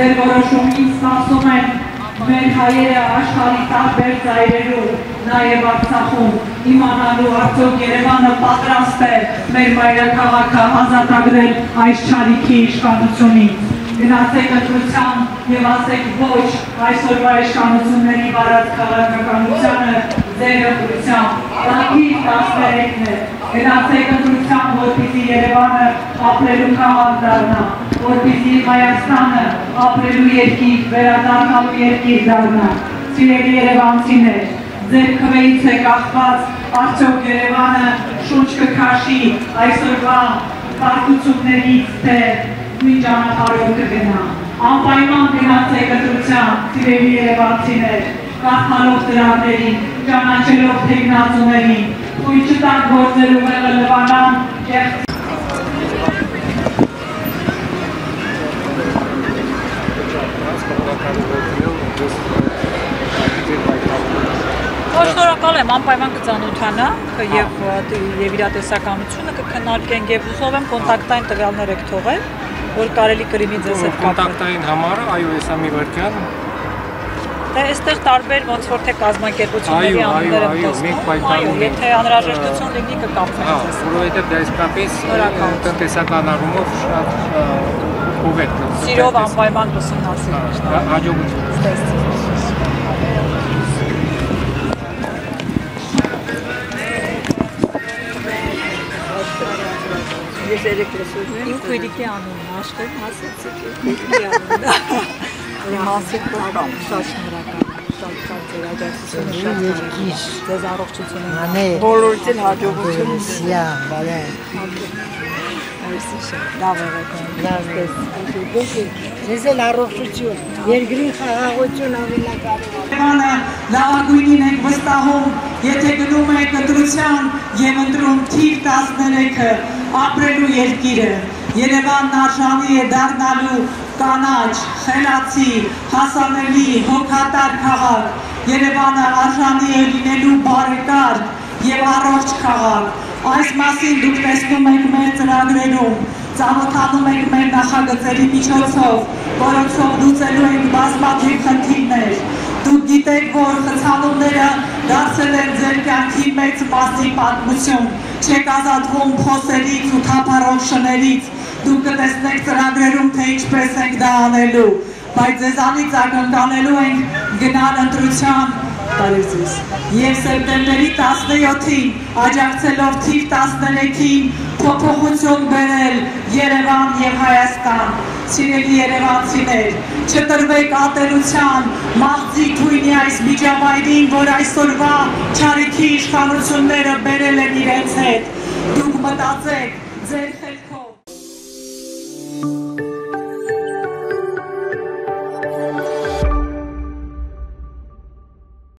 ձեր որոշումից սպասում են մեր հայերը աշխարհի տարբեր ծայրերում, նաև Արցախում, իմանալու արդյոք Երևանը պատրաստ է մեր մայրաքաղաքը ազատագրել այս չարիքի իշխանությունից գնացեք ընտրության եւ ասեք ոչ այսօրվա իշխանությունների վարած քաղաքականությանը ձեր ընտրությամբ։ Լավի 13-ն է։ Գնացեք ընտրության, որպեսզի Երևանը ապրելու քաղաք դառնա, որպեսզի Հայաստանը ապրելու երկիր, վերադառնալու երկիր դառնա։ Սիրելի երևանցիներ, ձեր քվեից է կախված արդյոք Երևանը շունչ կքաշի այսօրվա պարտություններից թե նույն ճանապարհով կգնա։ Անպայման գնացեք ընտրության, սիրելի երևանցիներ, կախանով դրաններին, ճանաչելով թեկնածուներին, թույլ չտանք գործեր ուղեղը լվանան կեղծ Շնորհակալ եմ, անպայման կծանոթանա եւ եւ իրատեսականությունը կքննարկենք եւ հուսով եմ կոնտակտային տվյալներ եք թողել, որ կարելի կլինի ձեզ հետ կապել։ Կոնտակտային համարը, այո, հեսա մի վարքյան։ Դե այստեղ տարբեր ոնց որ թե կազմակերպությունների Այո, այո, անուններ եմ այո, մենք տեսնում։ պայքարում ենք։ Եթե անհրաժեշտություն լինի կկապվենք Հա, որովհետև դա իսկապես տնտեսական առումով շատ ուղետ է։ Սիրով անպայման կուսումնասիրենք։ Հաջողություն։ Ստեսի։ Ես էլեկտրոսորն եմ։ Իմ քույրիկի անունն աշխեն ասեցիք, քույրիկի Իմ մասին կողմ շատ շնորհակալ։ Շատ շատ ձեր աջակցությունը շատ երկիր։ Ձեզ առողջություն Անե Բոլորին հաջողություն։ սիա բարե։ Այսինչ լավ եղեք։ Լավ է։ Ձեզ էլ առողջություն։ Երկրի խաղաղություն ամենա կարևորը։ Երևանը լավագույնին ենք վստահում, եթե գնում եք ընտրության եւ ընտրում թիվ 13-ը ապրելու երկիրը։ Երևանն արժանի է դառնալու կանաչ, խելացի, հասանելի, հոգատար քաղաք։ Երևանը արժանի է լինելու բարեկարգ եւ առողջ քաղաք։ Այս մասին դուք տեսնում եք մեր ծրագրերում, ծանոթանում եք մեր նախագծերի միջոցով, որոնցով լուծելու ենք բազմաթիվ խնդիրներ։ Դուք գիտեք, որ խցանումները դարձել են ձեր կյանքի մեծ մասի պատմություն։ Չեք ազատվում փոսերից ու թափառող շներից։ Դուք կտեսնեք ծրագրերում, թե ինչպես ենք դա անելու, բայց ձեզանից ակնկալելու ենք գնալ ընտրության տարեզիս։ Եվ սեպտեմբերի 17-ին աջակցելով թիվ 13-ին փոփոխություն բերել Երևան եւ Հայաստան։ Սիրելի երևանցիներ, չտրվեք ատելության, մաղձի թույնի այս միջավայրին, որ այսօրվա չարիքի իշխանությունները բերել են իրենց հետ։ Դուք մտածեք, ձեր